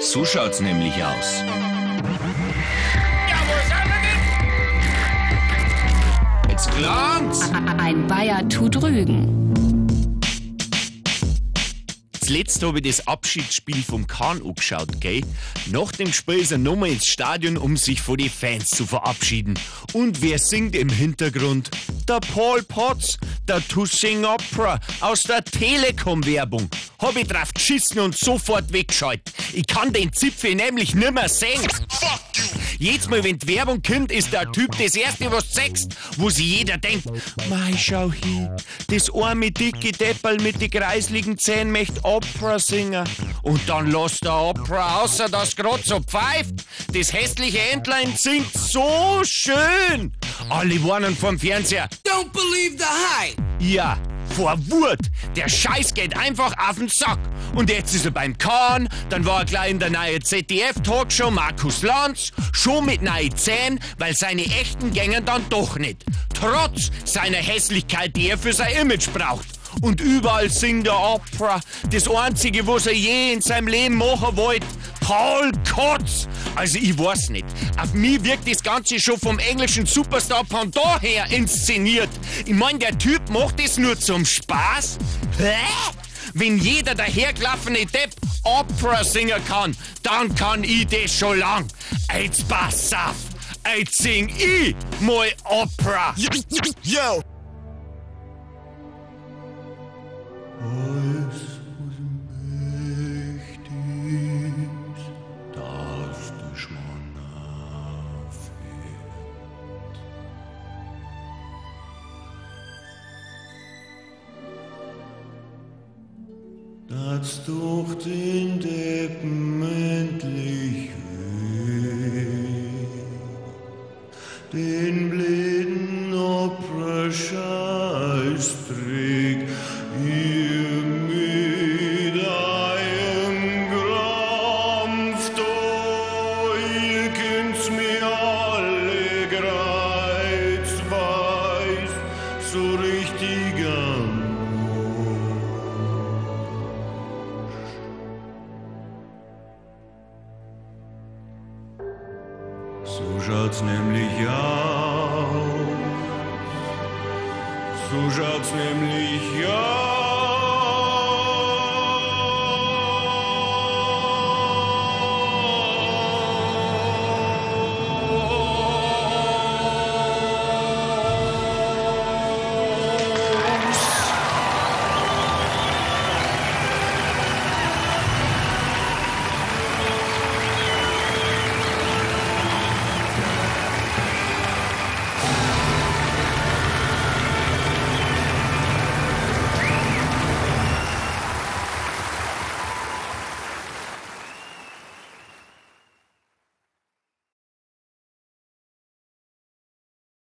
So schaut's nämlich aus. Jetzt klang's. Ein Bayer tut Rügen. Zuletzt habe ich das Abschiedsspiel vom Kahn angeschaut, gell? Nach dem Spiel ist er nochmal ins Stadion, um sich von den Fans zu verabschieden. Und wer singt im Hintergrund? Der Paul Potts, der To Sing Opera aus der Telekom-Werbung. Hab ich drauf geschissen und sofort weggeschaltet. Ich kann den Zipfel nämlich nimmer sehen. Jedes Mal, wenn die Werbung kommt, ist der Typ das Erste, was du wo sich jeder denkt, Mei, schau hin, das arme dicke Depperl mit den kreisligen Zähnen möchte Opera singen. Und dann lässt der Opera außer das grad so pfeift. Das hässliche Entlein singt so schön. Alle warnen vom Fernseher. Don't believe the hype. Ja, vor Wut. Der Scheiß geht einfach auf den Sack. Und jetzt ist er beim Kahn, dann war er gleich in der neuen ZDF-Talkshow Markus Lanz, schon mit neuen Zähnen, weil seine echten gängen dann doch nicht. Trotz seiner Hässlichkeit, die er für sein Image braucht. Und überall singt er Opera. Das Einzige, was er je in seinem Leben machen wollte. Paul Kotz. Also ich weiß nicht. Auf mich wirkt das Ganze schon vom englischen Superstar Pandor her inszeniert. Ich mein, der Typ macht das nur zum Spaß. Hä? Wenn jeder dahergelaufene Depp Opera singen kann, dann kann ich das schon lang. Jetzt pass auf. Jetzt sing ich mal Opera. Yo. Alles, Das durch den Deppen endlich weh, den blinden So schaut's nämlich aus. So schaut's nämlich aus.